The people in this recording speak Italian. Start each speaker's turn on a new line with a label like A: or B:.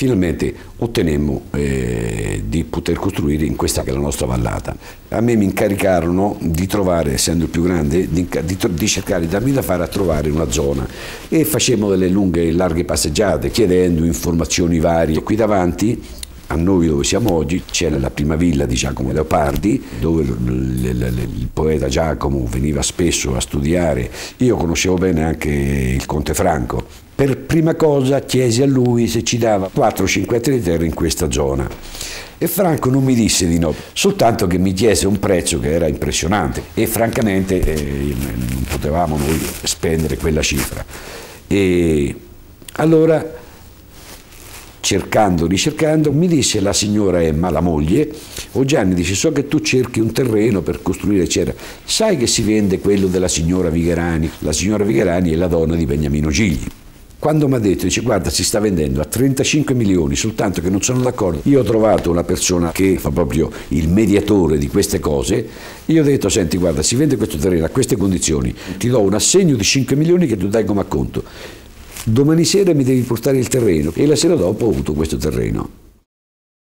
A: finalmente ottenemmo eh, di poter costruire in questa che è la nostra vallata. A me mi incaricarono di trovare, essendo il più grande, di, di, di cercare di darmi da fare a trovare una zona e facemmo delle lunghe e larghe passeggiate chiedendo informazioni varie. Qui davanti a noi dove siamo oggi c'è la prima villa di Giacomo Leopardi dove il poeta Giacomo veniva spesso a studiare, io conoscevo bene anche il Conte Franco. Per prima cosa chiesi a lui se ci dava 4-5 ettari di terra in questa zona e Franco non mi disse di no, soltanto che mi chiese un prezzo che era impressionante e francamente eh, non potevamo noi spendere quella cifra. E allora cercando, ricercando, mi disse la signora Emma, la moglie, o Gianni dice so che tu cerchi un terreno per costruire, eccetera, sai che si vende quello della signora Vigherani? La signora Vigherani è la donna di Beniamino Gigli. Quando mi ha detto, dice guarda si sta vendendo a 35 milioni, soltanto che non sono d'accordo, io ho trovato una persona che fa proprio il mediatore di queste cose, io ho detto senti guarda si vende questo terreno a queste condizioni, ti do un assegno di 5 milioni che tu dai come acconto domani sera mi devi portare il terreno e la sera dopo ho avuto questo terreno.